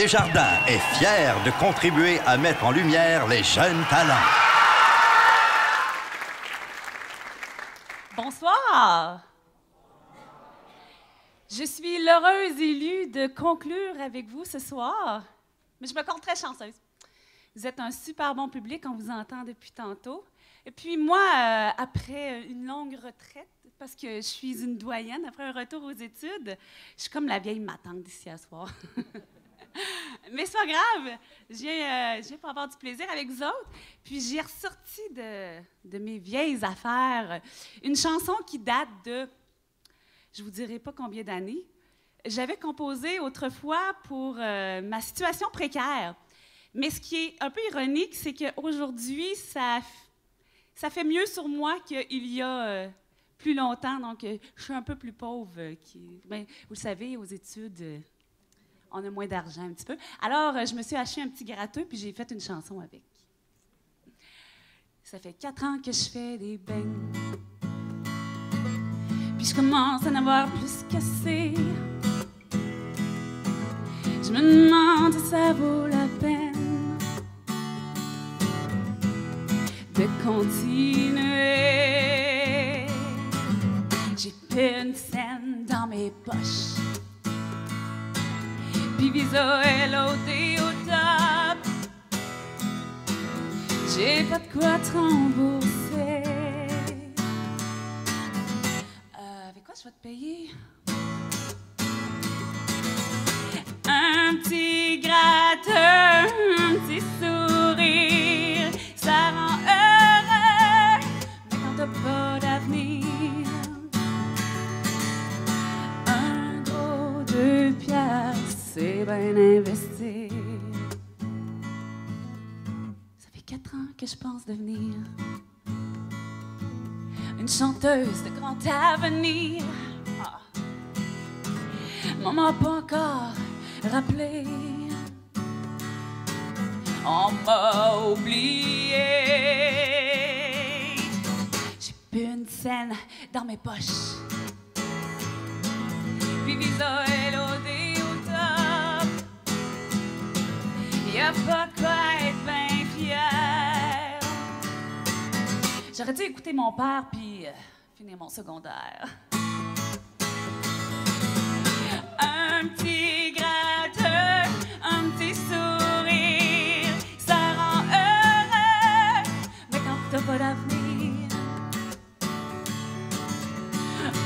Desjardins est fier de contribuer à mettre en lumière les jeunes talents. Bonsoir. Je suis l'heureuse élue de conclure avec vous ce soir, mais je me compte très chanceuse. Vous êtes un super bon public, on vous entend depuis tantôt. Et puis moi, euh, après une longue retraite, parce que je suis une doyenne, après un retour aux études, je suis comme la vieille matante d'ici à soir. Mais c'est pas grave, viens, euh, pour avoir du plaisir avec vous autres. Puis j'ai ressorti de, de mes vieilles affaires une chanson qui date de, je vous dirai pas combien d'années. J'avais composé autrefois pour euh, ma situation précaire. Mais ce qui est un peu ironique, c'est qu'aujourd'hui, ça, ça fait mieux sur moi qu'il y a euh, plus longtemps. Donc, euh, je suis un peu plus pauvre. Qui, ben, vous le savez, aux études, on a moins d'argent un petit peu. Alors, euh, je me suis acheté un petit gratteux, puis j'ai fait une chanson avec. Ça fait quatre ans que je fais des beignes. Puis je commence à en avoir plus qu'assez. Je me demande si ça vaut la peine de continuer. J'ai plus une scène dans mes poches. Visa est loadé au. J'ai pas de quoi te rembourser. Euh, avec quoi je vais te payer? Un petit c'est bien investi. Ça fait quatre ans que je pense devenir une chanteuse de grand avenir. Ah. Maman m'a pas encore rappelé. On m'a oublié. J'ai plus une scène dans mes poches. Puis Visa est J'aurais dû écouter mon père puis euh, finir mon secondaire. Un petit gratteur, un petit sourire, ça rend heureux. Mais quand t'as pas d'avenir,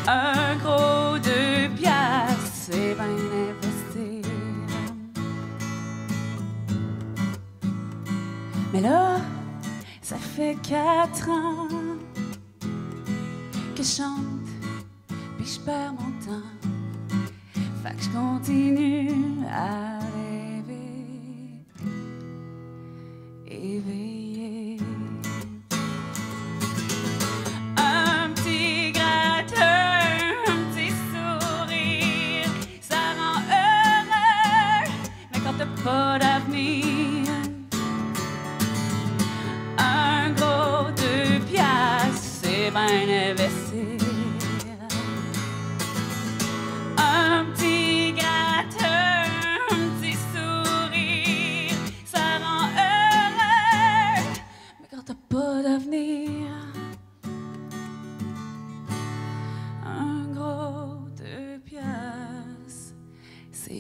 un gros Mais là, ça fait quatre ans que je chante, puis je perds mon temps. Fait que je continue à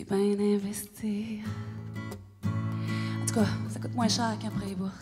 c'est bien investir. En tout cas, ça coûte moins cher qu'un prêt bourse.